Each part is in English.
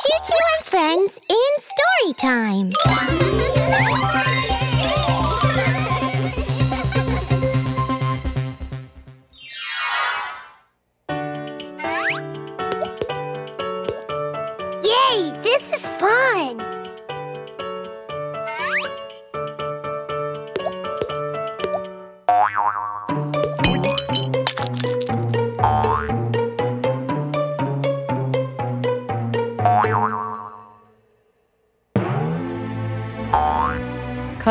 ChuChu and Friends in Story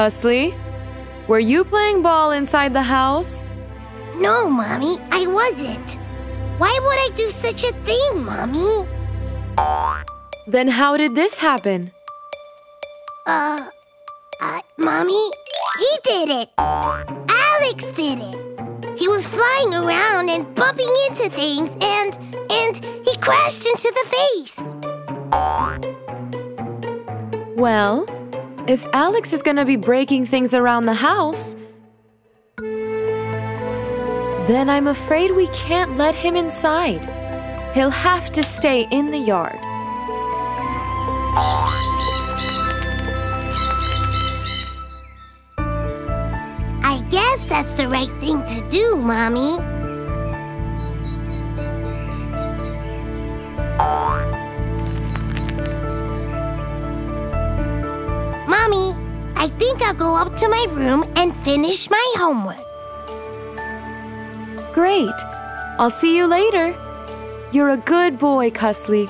Cussly, were you playing ball inside the house? No, Mommy, I wasn't. Why would I do such a thing, Mommy? Then how did this happen? Uh, uh, Mommy, he did it. Alex did it. He was flying around and bumping into things and, and he crashed into the face. Well, if Alex is gonna be breaking things around the house, then I'm afraid we can't let him inside. He'll have to stay in the yard. I guess that's the right thing to do, Mommy. I think I'll go up to my room and finish my homework. Great. I'll see you later. You're a good boy, Cussly.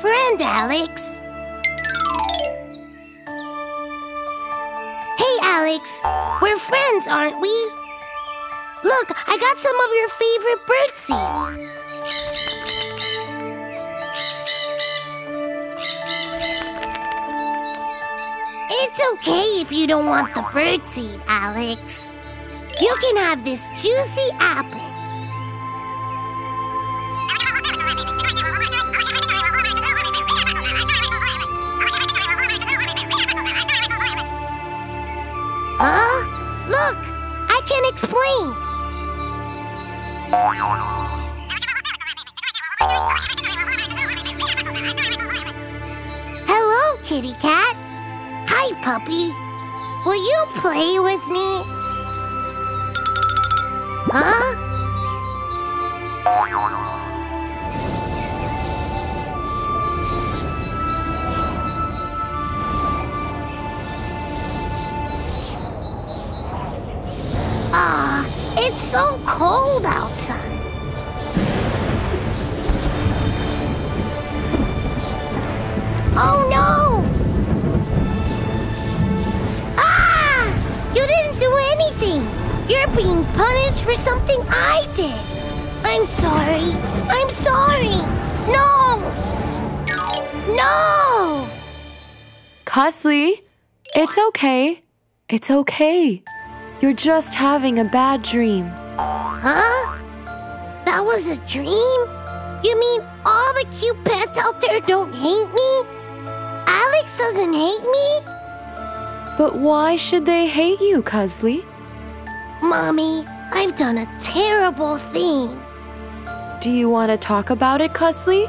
Friend, Alex. Hey, Alex, we're friends, aren't we? Look, I got some of your favorite birdseed. It's okay if you don't want the birdseed, Alex. You can have this juicy apple. Huh? Look, I can explain. Hello, kitty cat. Hi, puppy. Will you play with me? Huh? It's so cold outside. Oh no! Ah! You didn't do anything. You're being punished for something I did. I'm sorry. I'm sorry. No! No! Cussly, it's okay. It's okay. You're just having a bad dream. Huh? That was a dream? You mean all the cute pets out there don't hate me? Alex doesn't hate me? But why should they hate you, Cussly? Mommy, I've done a terrible thing. Do you want to talk about it, Cussly?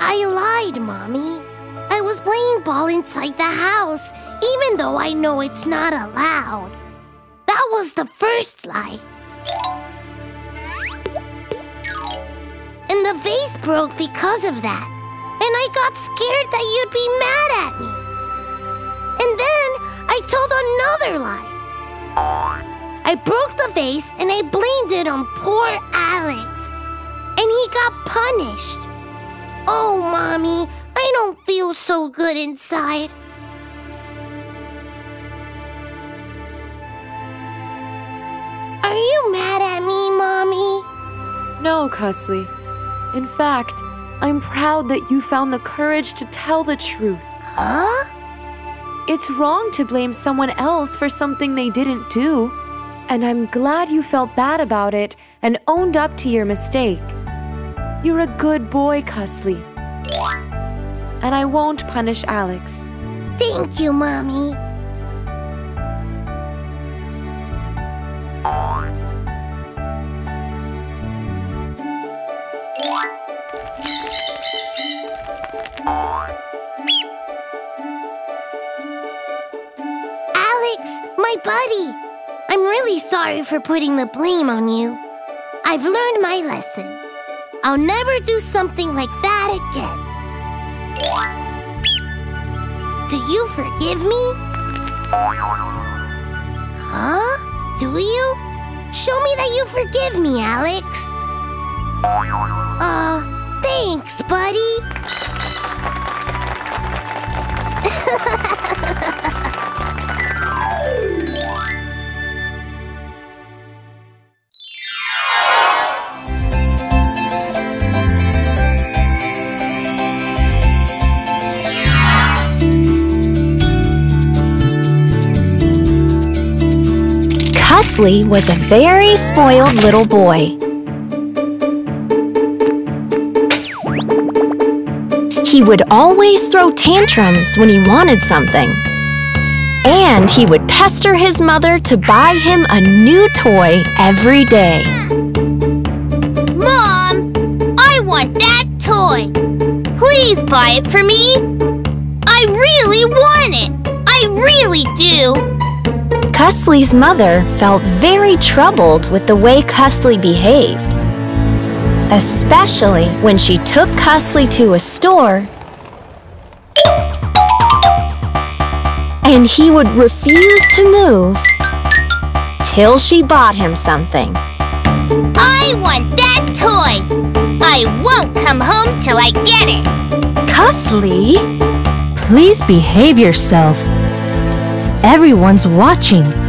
I lied, Mommy. I was playing ball inside the house, even though I know it's not allowed. That was the first lie. And the vase broke because of that. And I got scared that you'd be mad at me. And then I told another lie. I broke the vase and I blamed it on poor Alex. And he got punished. Oh, Mommy, I don't feel so good inside. No, Cussly. In fact, I'm proud that you found the courage to tell the truth. Huh? It's wrong to blame someone else for something they didn't do. And I'm glad you felt bad about it and owned up to your mistake. You're a good boy, Cussly. And I won't punish Alex. Thank you, Mommy. Buddy. I'm really sorry for putting the blame on you. I've learned my lesson. I'll never do something like that again. Do you forgive me? Huh? Do you? Show me that you forgive me, Alex. Uh, thanks, buddy. Was a very spoiled little boy. He would always throw tantrums when he wanted something. And he would pester his mother to buy him a new toy every day. Mom, I want that toy. Please buy it for me. I really want it. I really do. Cussly's mother felt very troubled with the way Cussly behaved. Especially when she took Cussly to a store and he would refuse to move till she bought him something. I want that toy. I won't come home till I get it. Cussly, please behave yourself. Everyone's watching.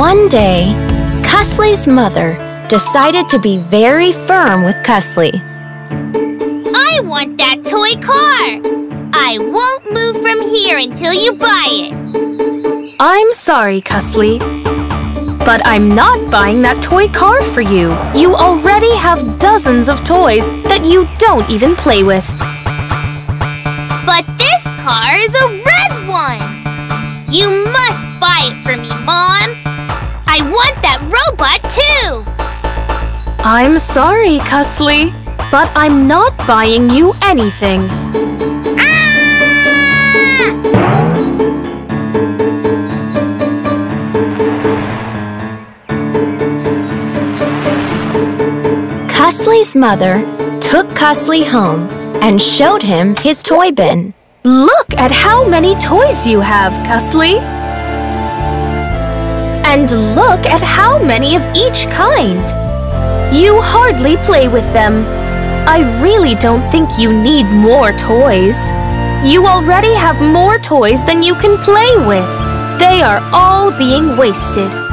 One day, Cussly's mother decided to be very firm with Cussly. I want that toy car. I won't move from here until you buy it. I'm sorry, Cussly. But I'm not buying that toy car for you. You already have dozens of toys that you don't even play with. But this car is a red one. You must buy it for me, Mom. I want that robot too. I'm sorry, Cussly, but I'm not buying you anything. Cussly's mother took Cussly home and showed him his toy bin. Look at how many toys you have, Cussly. And look at how many of each kind. You hardly play with them. I really don't think you need more toys. You already have more toys than you can play with. They are all being wasted.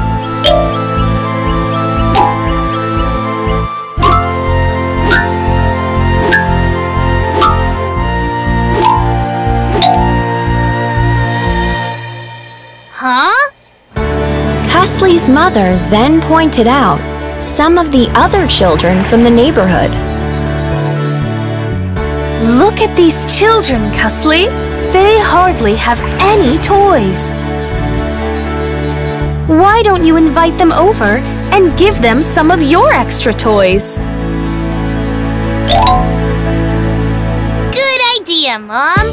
Cussly's mother then pointed out some of the other children from the neighborhood. Look at these children, Cussly. They hardly have any toys. Why don't you invite them over and give them some of your extra toys? Good idea, Mom.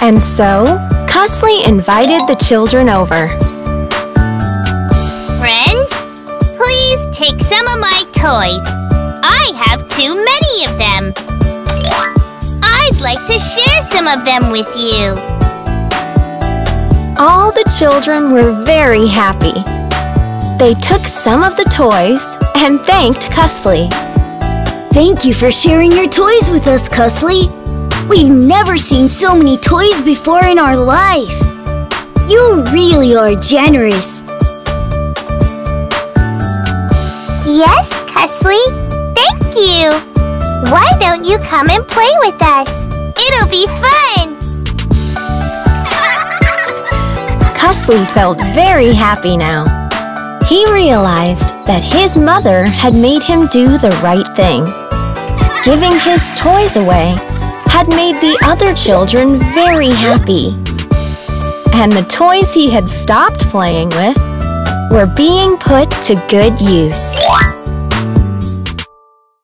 And so, Cussly invited the children over. Friends, please take some of my toys. I have too many of them. I'd like to share some of them with you. All the children were very happy. They took some of the toys and thanked Cussly. Thank you for sharing your toys with us, Cussly. We've never seen so many toys before in our life. You really are generous. Yes, Cussly. Thank you. Why don't you come and play with us? It'll be fun. Cussly felt very happy now. He realized that his mother had made him do the right thing. Giving his toys away had made the other children very happy. And the toys he had stopped playing with were being put to good use.